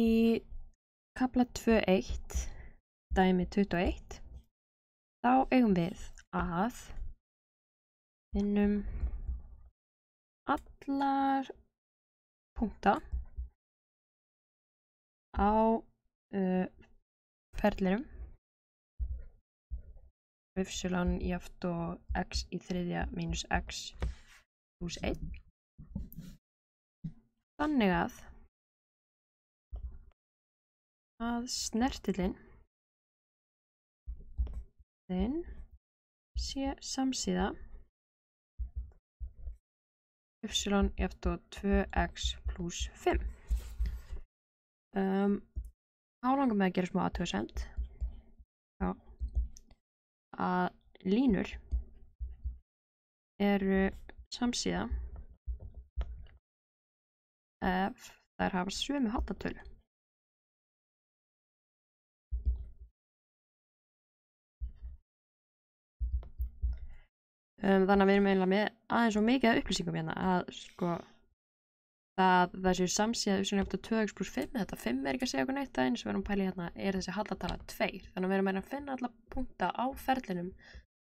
Í kapla 2.1, dæmi 21, þá eigum við að finnum allar punkta á uh, ferlinum. Ypsilon jaft og x í þriðja mínus x pluss 1 þannig að að snertilinn þinn sé samsíða jaft og 2x pluss 5 um, álangar með að gera smá aðtöðsend að línur eru samsíða ef þær hafa sömu háttatölu Um, þannig að við erum eiginlega með aðeins og mikið upplýsingum hérna að sko það þessi samsíða uppsynni eftir 2x pluss 5 þetta 5 er ekki að segja okkur neitt aðeins við erum í hérna er þessi hallatala 2 þannig að við erum að finna alla punkta á ferlinum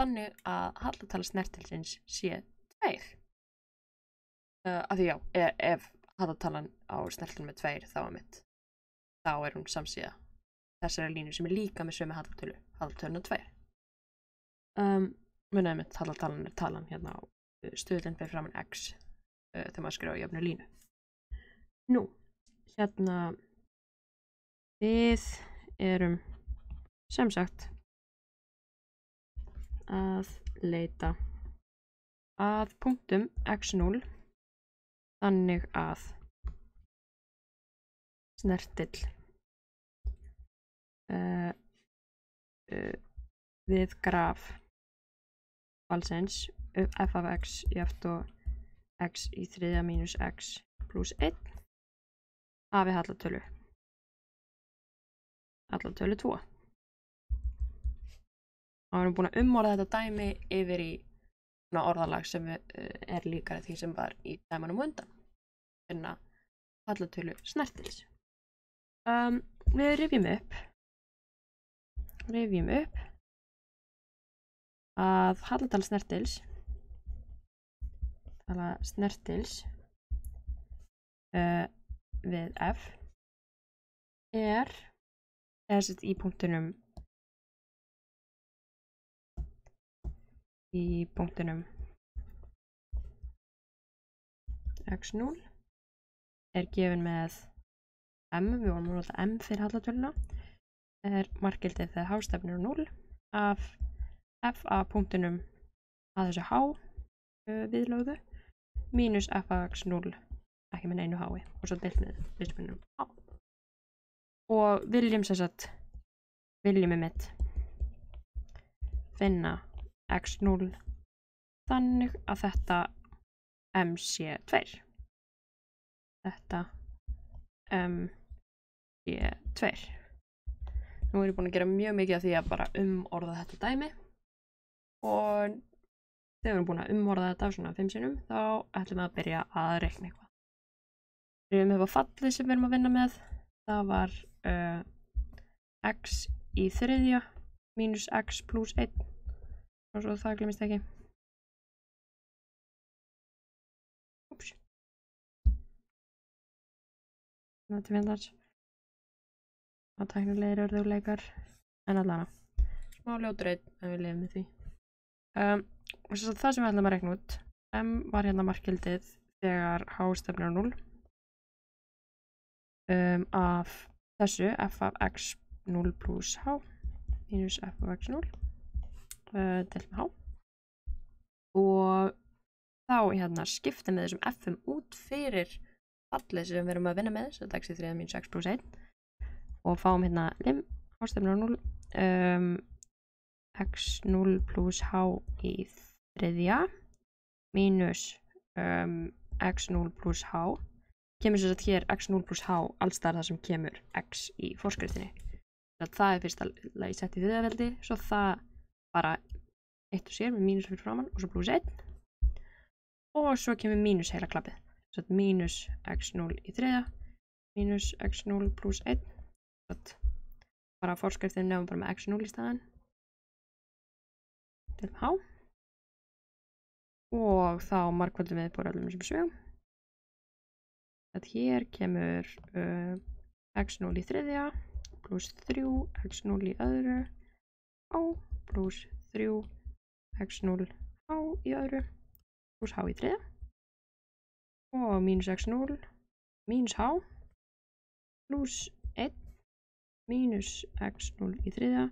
þannig að hallatala snertilsins sé 2 uh, af því já ef, ef hallatalan á snertilin með 2 þá er mitt þá er hún samsíða þessari línu sem er líka með sömu hallatölu hallatöluna 2 um munið með er talan hérna á stöðlinn fyrir framann x uh, þegar maður skrifa á jöfnu línu. Nú, hérna við erum sem sagt að leita að punktum x0 þannig að snertill uh, uh, við graf valsins f af x jöft og x í þriðja mínus x pluss 1 hafi hallatölu hallatölu 2 og við erum búin að umorða þetta dæmi yfir í orðalag sem er líkara því sem var í dæmanum undan. Finna hallatölu snertils. Um, við rifjum upp. Rifjum upp að hallatala snertils tala snertils uh, við f er eða sett í punktunum í punktunum x0 er gefin með m, við vonum að nota m fyrir hallatöluna er markildið þegar hástefnir er 0 af f af punktunum að þessu h uh, viðlögðu mínus f af x0 ekki með neinu h-i og svo deilt með viðspunum h og viljum sem sagt viljum við mitt. Finna x0 þannig að þetta m sé 2 þetta m sé 2 nú er ég búin að gera mjög mikið af því að bara umorða þetta dæmi og þegar við erum búin að umorða þetta svona 5 sinum þá ætlum við að byrja að reikna eitthvað. Við erum hefur fallið sem við erum að vinna með það var uh, x í þriðja mínus x pluss 1 og svo það glemist ekki. Úps. Þetta er vindars. Það tæknilegir örðuleikar en allana. Smá ljótreit en við lefum með því. Um, það sem við ætlum að rekna út M var hérna markildið þegar H stefnir á 0 um, af þessu f af x 0 pluss H minus f af x 0 uh, með H. Og þá hérna skiptum við þessum f-um út fyrir fallið sem við erum að vinna með þess að x í 3 minus x pluss 1 og fáum hérna lim H stefnir á 0 um x0 pluss h í þriðja mínus um, x0 pluss h. Kemur sér að hér x0 pluss h allstar það sem kemur x í fórskriftinni það er fyrst að lagi sett í þriðaveldi svo það bara eitt og sér með mínus fyrir framann og svo pluss 1 og svo kemur mínus heila klappið svo mínus x0 í þriðja mínus x0 pluss 1 Satt. bara forskriftin nefnum bara með x0 í staðan til h og þá markvöldum við búið öllum þessum sögum. Þetta hér kemur uh, x0 í þriðja pluss 3 x0 í öðru h pluss 3 x0 h í öðru pluss h í þriðja. Og mínus x0 mínus h pluss 1 mínus x0 í þriðja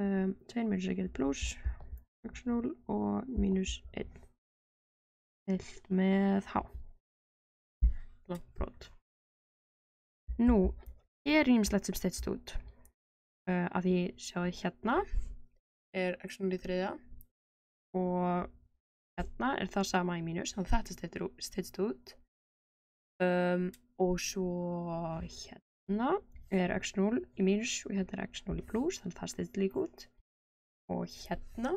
um, 2 mínus ekki pluss x0 og mínus 1 deilt með h. Langt brot. Nú, er ímslegt sem steytst út? Uh, að því sjáðu hérna er x0 í þriðja og hérna er það sama í mínus þannig að þetta steytst út. Um, og svo hérna er x0 í mínus og hérna er x0 í pluss þannig að það steytst líka út. Og hérna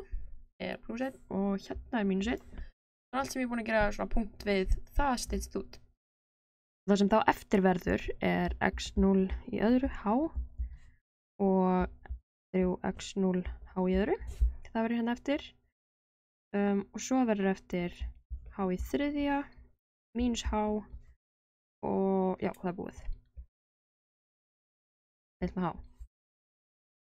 er pluss 1 og hérna er mínus 1 þannig að allt sem ég er búin að gera svona punkt við það steytst út. Það sem þá eftirverður er x0 í öðru h og 3x0 h í öðru. Það verður hérna eftir. Um, og svo verður eftir h í þriðja mínus h og já, það er búið. Deilt með h.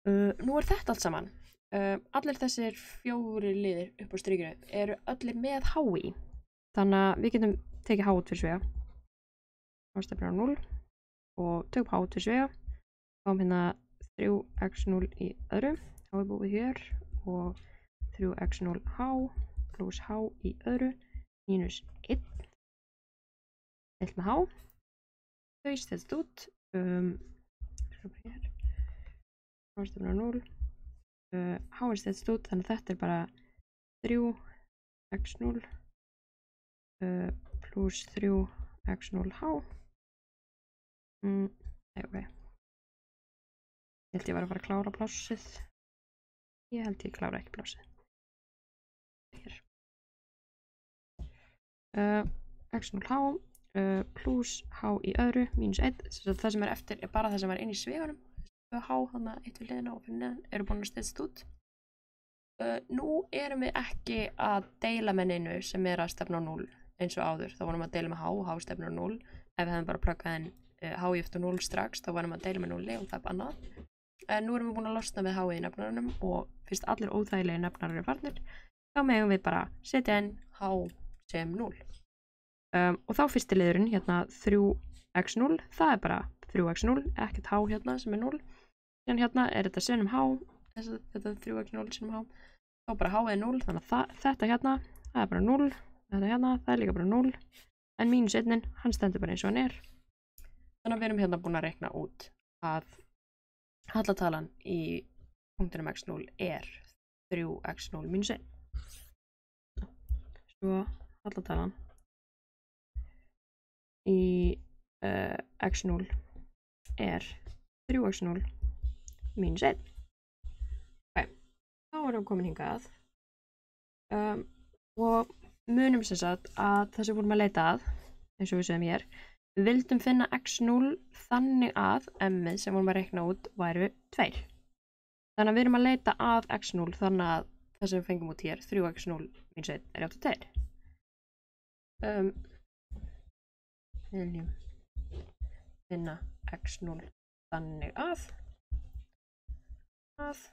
Uh, nú er þetta allt saman uh, allir þessir fjóri liðir upp á strykinu eru allir með h í. Þannig að við getum tekið h út fyrir svega ástefnir á 0 og tökum h til svega fáum hérna 3x0 í öðru. Er búið hér og 3x0h pluss h í öðru. Mínus 1 deilt með h. Þau stelst út. Um, ástefnir á 0 uh, h er stelst út þannig að þetta er bara 3x0 uh, pluss 3x0h Mm, nei, ok. Ég held ég var að fara að klára plássið. Ég held ég klára ekki plássið. Hér. Uh, x0h uh, pluss h í öðru mínus 1. Það sem er eftir er bara það sem er inn í svegunum. H, þannig að eitt við liðina og neðan eru búin að stedst út. Uh, nú erum við ekki að deila með neinu sem er að stefna á 0 eins og áður. Þá vorum við að deila með h og h stefna á 0 ef við hefðum bara pluggað inn h eftir 0 strax þá varum við að deila með 0 og það er bannað. En nú erum við búin að losna með h í nefnarunum og fyrst allir óþægilegi nefnarar er farnir. Þá meðum við bara setja inn h sem 0 um, og þá fyrsti liðurinn hérna 3x0 það er bara 3x0 ekkert h hérna sem er 0 en hérna er þetta senum h þetta er 3x0 senum h þá bara h er 0 þannig að þetta hérna það er bara 0 þetta hérna það er líka bara 0 en mínus 1 hann stendur bara eins og hann er. Þannig að við erum hérna búin að rekna út að hallatalan í punktinum x0 er 3x0 minus 1. Svo hallatalan í uh, x0 er 3x0 minus 1. Ok, þá erum við komin hingað um, og munum sem sagt að það sem vorum að leita að, eins og við segjum hér, Við vildum finna x0 þannig að m sem vorum að rekna út væru 2. Þannig að við erum að leita að x0 þannig að það sem við fengum út hér, 3x0 minus 1 er átt að 2. Um, viljum finna x0 þannig að að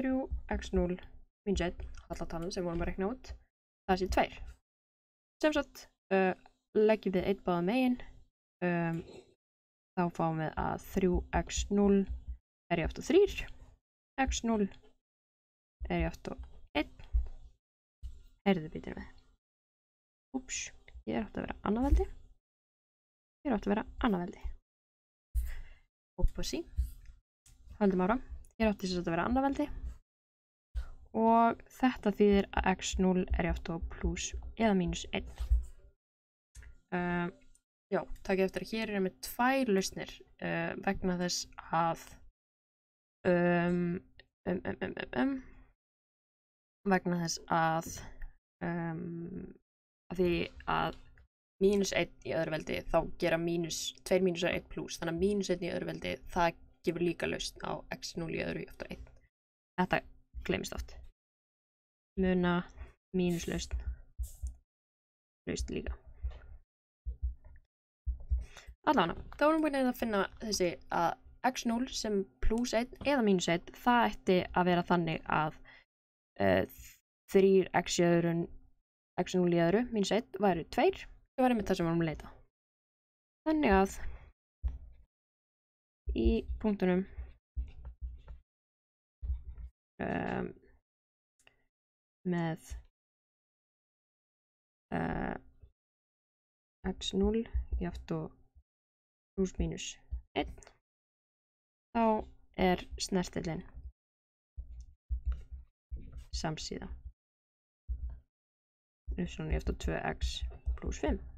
3x0 minus 1, allatalan sem vorum að rekna út, það sé 2. Sem sagt, uh, leggjum við 1 báða meginn um, þá fáum við að 3x0 er í aftur 3 x0 er í aftur 1 heyrðu býtir við ups, ég er átt að vera annaðveldi ég er átt að vera annaðveldi uppusi höldum ára, ég er átt að vera annaðveldi og þetta þýðir að x0 er í aftur pluss eða mínus 1 um Já, takk eftir að hér er með tvær lausnir uh, vegna þess að um, um, um, um, vegna þess að því að mínus 1 í öðru veldi þá gera mínus, 2 mínus er 1 pluss þannig að mínus 1 í öðru veldi það gefur líka lausn á x0 í öðru á 1 þetta glemist oft. Muna mínus lausn. Lausn líka. Allavega, þá erum við búin að finna þessi að x0 sem pluss 1 eða mínus 1 það ætti að vera þannig að uh, 3x í öðrun x0 í öðru mínus 1 væri 2 það var einmitt það sem við varum að leita. Þannig að í punktunum. Um, með uh, x0 jáft og pluss mínus 1 þá er snertillin samsíða. Y jáft og 2x pluss 5